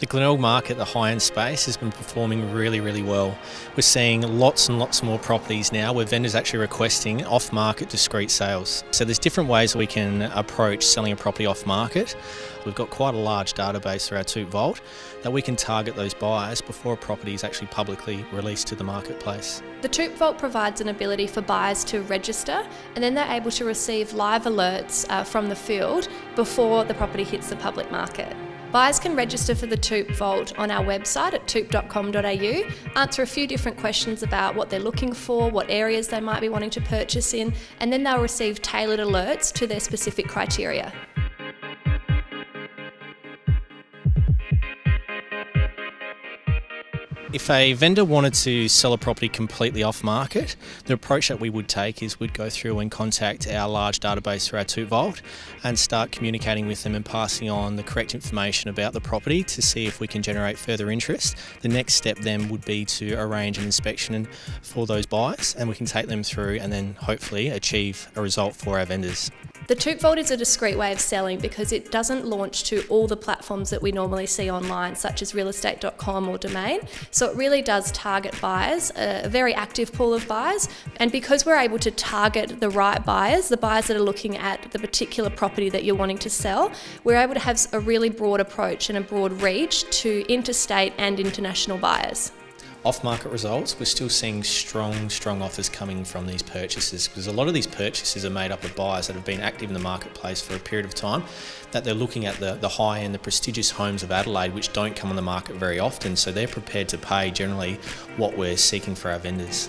The Glenelg market, the high end space, has been performing really, really well. We're seeing lots and lots more properties now where vendors are actually requesting off market discreet sales. So there's different ways we can approach selling a property off market. We've got quite a large database through our Toop Vault that we can target those buyers before a property is actually publicly released to the marketplace. The Toop Vault provides an ability for buyers to register and then they're able to receive live alerts uh, from the field before the property hits the public market. Buyers can register for the Toop Vault on our website at toop.com.au, answer a few different questions about what they're looking for, what areas they might be wanting to purchase in, and then they'll receive tailored alerts to their specific criteria. If a vendor wanted to sell a property completely off market, the approach that we would take is we'd go through and contact our large database through our Toop Vault and start communicating with them and passing on the correct information about the property to see if we can generate further interest. The next step then would be to arrange an inspection for those buyers and we can take them through and then hopefully achieve a result for our vendors. The Toop Vault is a discreet way of selling because it doesn't launch to all the platforms that we normally see online, such as realestate.com or Domain. So it really does target buyers, a very active pool of buyers. And because we're able to target the right buyers, the buyers that are looking at the particular property that you're wanting to sell, we're able to have a really broad approach and a broad reach to interstate and international buyers off market results, we're still seeing strong, strong offers coming from these purchases because a lot of these purchases are made up of buyers that have been active in the marketplace for a period of time, that they're looking at the, the high end, the prestigious homes of Adelaide, which don't come on the market very often, so they're prepared to pay generally what we're seeking for our vendors.